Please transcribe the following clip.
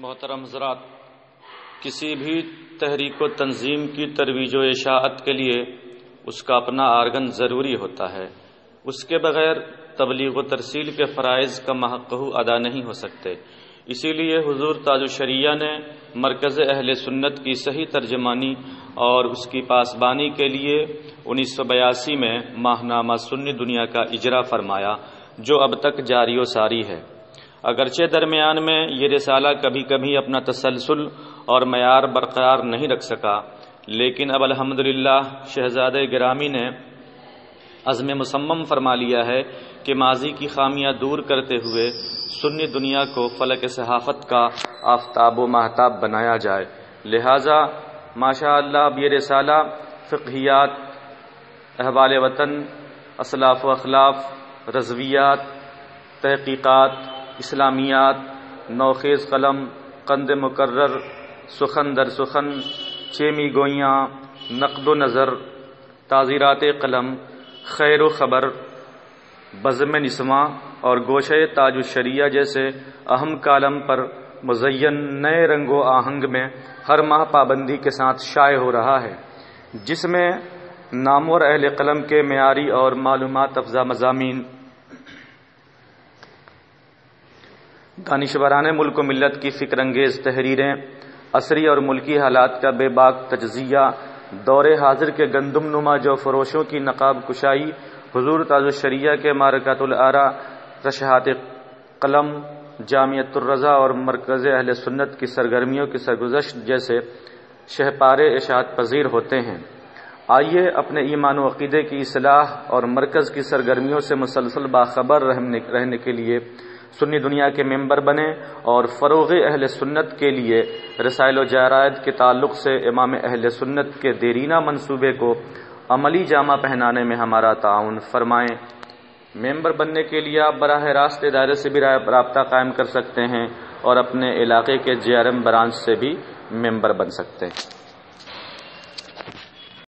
मोहतरम हजरात किसी भी तहरीक व तंजीम की तरवीज इशात के लिए उसका अपना आर्गन ज़रूरी होता है। उसके बगैर तबलीग व तरसील के फ़रज़ का महकू अदा नहीं हो सकते। इसीलिए हजूर ताजुशरिया ने मरकज़ अहल सुन्नत की सही तर्जमानी और उसकी पासबानी के लिए उन्नीस सौ बयासी में माहनामा सुन्नी दुनिया का इजरा फरमाया, जो अब तक जारी व सारी है। अगरचे दरमियान में ये रिसाला कभी कभी अपना तसलसल और मैार बरकरार नहीं रख सका। लेकिन अब अल्हम्दुलिल्लाह शहजाद गिरामी ने अज़म मुसम्म फरमा लिया है कि माजी की खामियाँ दूर करते हुए सुन्नी दुनिया को फलक सहाफ़त का आफ्ताब व महताब बनाया जाए। लिहाजा माशा अब ये रिसाला फ़िकियात अहवाल वतन असलाफ़ अखलाफ, रजवियात, तहकीक़ात इस्लामियात, नौखेज़ कलम, कंद मुकर्र सुखन दर सुखन, चेमी गोइयाँ, नकद नज़र, ताज़ीरात कलम, खैर ख़बर, बज़म नस्मा और गोश ताजुशरिया जैसे अहम कालम पर मुजयन नए रंगो आहंग में हर माह पाबंदी के साथ शाये हो रहा है, जिसमें नामवर अहल कलम के मैारी और मालूम अफजा मजामी दानिशवरान मुल्क मिलत की फ़िक्रंगेज़ तहरीरें, असरी और मुल्की हालात का बेबाक तजिया दौरे हाजिर के गंदुम नुमा जो फरोशों की नकाब कुशाई, हजूर ताजुशरिया के मारकतुलआरा रशहात कलम जामियतुर्रज़ा और मरकज़ अहल सुन्नत की सरगर्मियों की सरगुजश जैसे शहपारे इशात पजीर होते हैं। आइए अपने ईमान अकीदे की असलाह और मरकज़ की सरगर्मियों से मुसलसल बाखबर रहने के लिए सुन्नी दुनिया के मेंबर बने और फ़रोग अहल सुन्नत के लिए रसायल जारायद के ताल्लुक से इमाम अहल सुन्नत के देरीना मनसूबे को अमली जामा पहनाने में हमारा ताउन फरमाएँ। मेंबर बनने के लिए आप बराह रास्त इदारे से भी रबता कायम कर सकते हैं और अपने इलाके के जे आर एम ब्रांच से भी मेंबर बन सकते हैं।